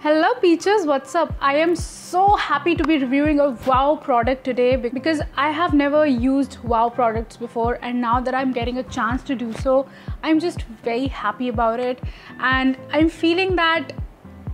Hello Peaches, what's up? I am so happy to be reviewing a Wow product today because I have never used Wow products before and now that I'm getting a chance to do so, I'm just very happy about it and I'm feeling that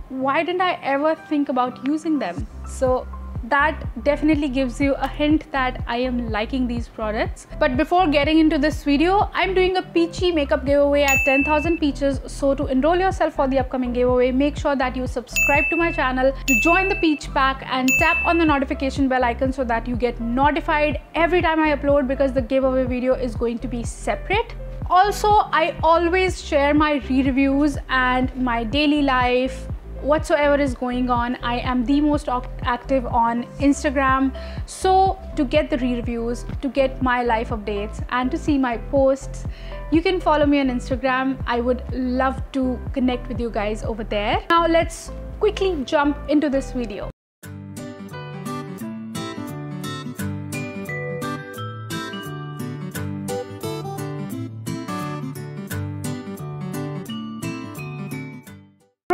why didn't I ever think about using them? So that definitely gives you a hint that I am liking these products. But before getting into this video, I'm doing a peachy makeup giveaway at 10,000 peaches. So to enroll yourself for the upcoming giveaway, make sure that you subscribe to my channel, to join the peach pack and tap on the notification bell icon so that you get notified every time I upload because the giveaway video is going to be separate. Also, I always share my re-reviews and my daily life whatsoever is going on i am the most active on instagram. So to get the re-reviews to get my life updates and to see my posts you can follow me on instagram. I would love to connect with you guys over there. Now let's quickly jump into this video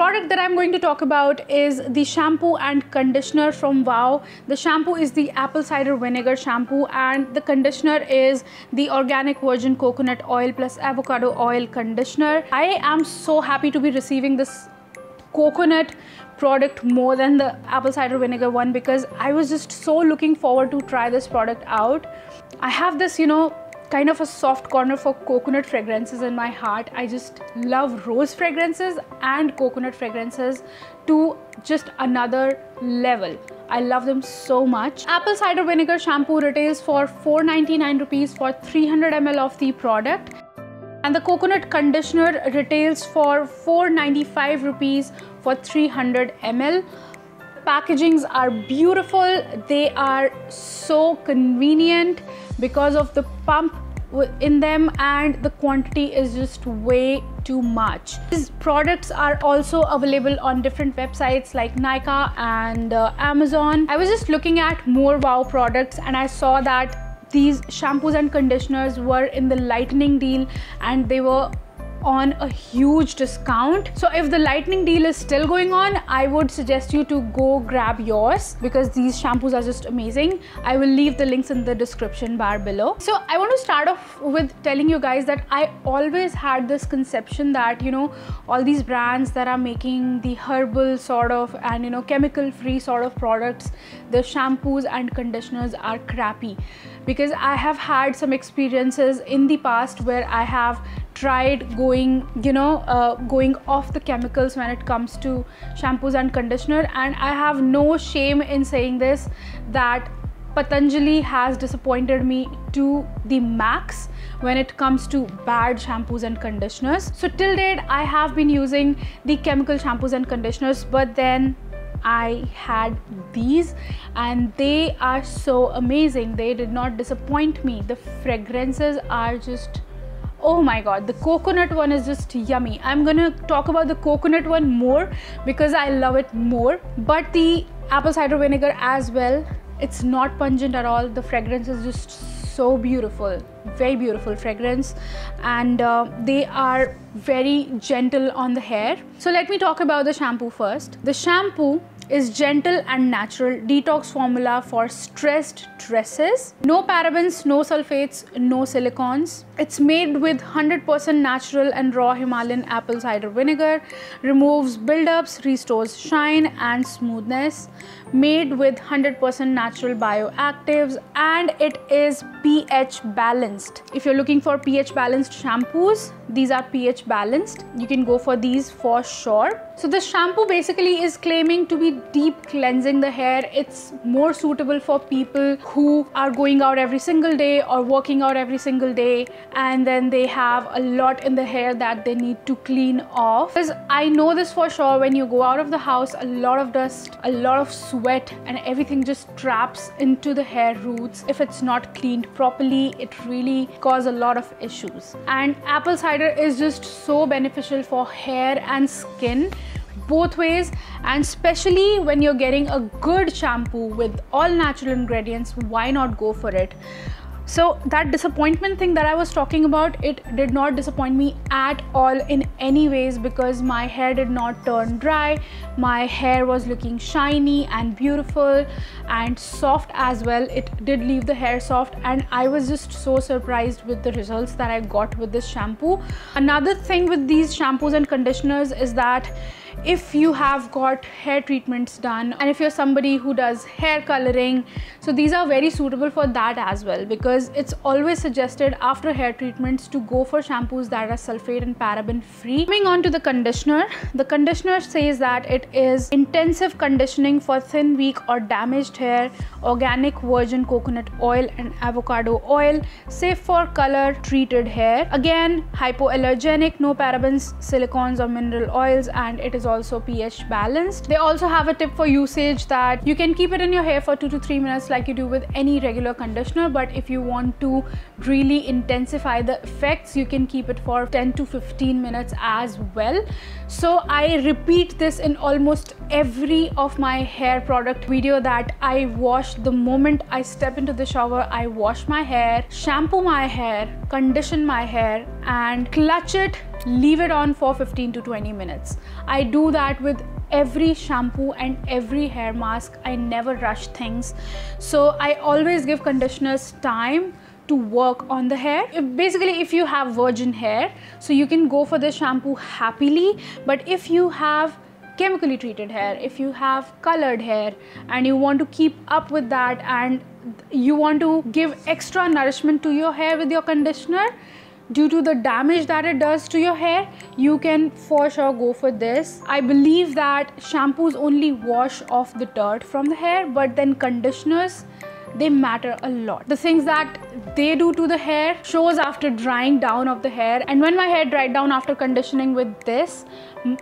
product that I'm going to talk about is the shampoo and conditioner from Wow. The shampoo is the apple cider vinegar shampoo and the conditioner is the organic virgin coconut oil plus avocado oil conditioner. I am so happy to be receiving this coconut product more than the apple cider vinegar one because I was just so looking forward to try this product out. I have this, you know, kind of a soft corner for coconut fragrances in my heart. I just love rose fragrances and coconut fragrances to just another level. I love them so much. Apple cider vinegar shampoo retails for 4.99 rupees for 300 ml of the product. And the coconut conditioner retails for 4.95 rupees for 300 ml packagings are beautiful they are so convenient because of the pump in them and the quantity is just way too much. These products are also available on different websites like Nykaa and uh, Amazon. I was just looking at more wow products and I saw that these shampoos and conditioners were in the lightning deal and they were on a huge discount. So if the lightning deal is still going on, I would suggest you to go grab yours because these shampoos are just amazing. I will leave the links in the description bar below. So I want to start off with telling you guys that I always had this conception that, you know, all these brands that are making the herbal sort of and, you know, chemical free sort of products, the shampoos and conditioners are crappy because I have had some experiences in the past where I have tried going you know uh, going off the chemicals when it comes to shampoos and conditioner and I have no shame in saying this that Patanjali has disappointed me to the max when it comes to bad shampoos and conditioners. So till date I have been using the chemical shampoos and conditioners but then I had these and they are so amazing. They did not disappoint me. The fragrances are just oh my god the coconut one is just yummy. I'm gonna talk about the coconut one more because i love it more. But the apple cider vinegar as well it's not pungent at all. The fragrance is just so beautiful very beautiful fragrance. And uh, they are very gentle on the hair. So let me talk about the shampoo first. The shampoo is gentle and natural detox formula for stressed dresses. No parabens, no sulfates, no silicones. It's made with 100% natural and raw Himalayan apple cider vinegar, removes buildups, restores shine and smoothness, made with 100% natural bioactives and it is pH balanced. If you're looking for pH balanced shampoos, these are pH balanced. You can go for these for sure. So the shampoo basically is claiming to be deep cleansing the hair. It's more suitable for people who are going out every single day or working out every single day and then they have a lot in the hair that they need to clean off. Because I know this for sure when you go out of the house, a lot of dust, a lot of sweat and everything just traps into the hair roots. If it's not cleaned properly, it really causes a lot of issues. And apple cider is just so beneficial for hair and skin both ways and especially when you're getting a good shampoo with all natural ingredients why not go for it So that disappointment thing that I was talking about, it did not disappoint me at all in any ways because my hair did not turn dry. My hair was looking shiny and beautiful and soft as well. It did leave the hair soft and I was just so surprised with the results that I got with this shampoo. Another thing with these shampoos and conditioners is that if you have got hair treatments done and if you're somebody who does hair coloring so these are very suitable for that as well because it's always suggested after hair treatments to go for shampoos that are sulfate and paraben free. Coming on to the conditioner the conditioner says that it is intensive conditioning for thin weak or damaged hair organic virgin coconut oil and avocado oil safe for color treated hair. Again hypoallergenic no parabens silicones or mineral oils and it is also pH balanced. They also have a tip for usage that you can keep it in your hair for two to three minutes like you do with any regular conditioner. But if you want to really intensify the effects, you can keep it for 10 to 15 minutes as well. So I repeat this in almost every of my hair product video that I wash the moment I step into the shower. I wash my hair, shampoo my hair, condition my hair and clutch it leave it on for 15 to 20 minutes. I do that with every shampoo and every hair mask. I never rush things. So I always give conditioners time to work on the hair. Basically, if you have virgin hair, so you can go for the shampoo happily. But if you have chemically treated hair, if you have colored hair and you want to keep up with that and you want to give extra nourishment to your hair with your conditioner, due to the damage that it does to your hair you can for sure go for this. I believe that shampoos only wash off the dirt from the hair but then conditioners they matter a lot. The things that they do to the hair shows after drying down of the hair. And when my hair dried down after conditioning with this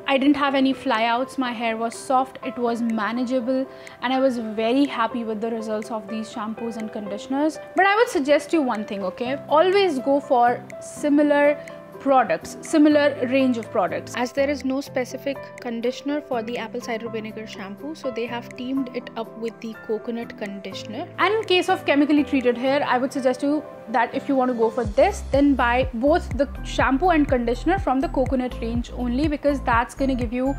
I didn't have any flyouts. My hair was soft. It was manageable. And I was very happy with the results of these shampoos and conditioners. But I would suggest you one thing okay? Always go for similar products, similar range of products. As there is no specific conditioner for the apple cider vinegar shampoo, so they have teamed it up with the coconut conditioner. And in case of chemically treated hair, I would suggest you that if you want to go for this, then buy both the shampoo and conditioner from the coconut range only because that's going to give you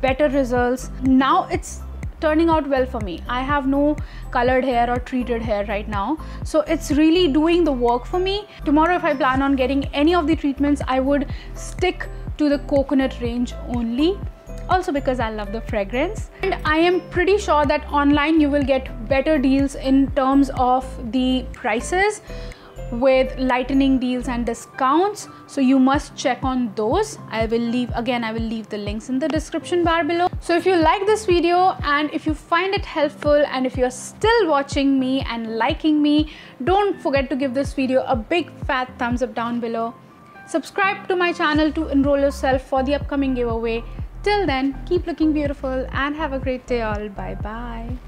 better results. Now it's turning out well for me. I have no colored hair or treated hair right now. So it's really doing the work for me. Tomorrow if I plan on getting any of the treatments, I would stick to the coconut range only also because I love the fragrance. And I am pretty sure that online you will get better deals in terms of the prices with lightning deals and discounts. So you must check on those. I will leave again i will leave the links in the description bar below. So if you like this video and if you find it helpful and if you're still watching me and liking me don't forget to give this video a big fat thumbs up down below. Subscribe to my channel to enroll yourself for the upcoming giveaway. Till then keep looking beautiful and have a great day all. Bye bye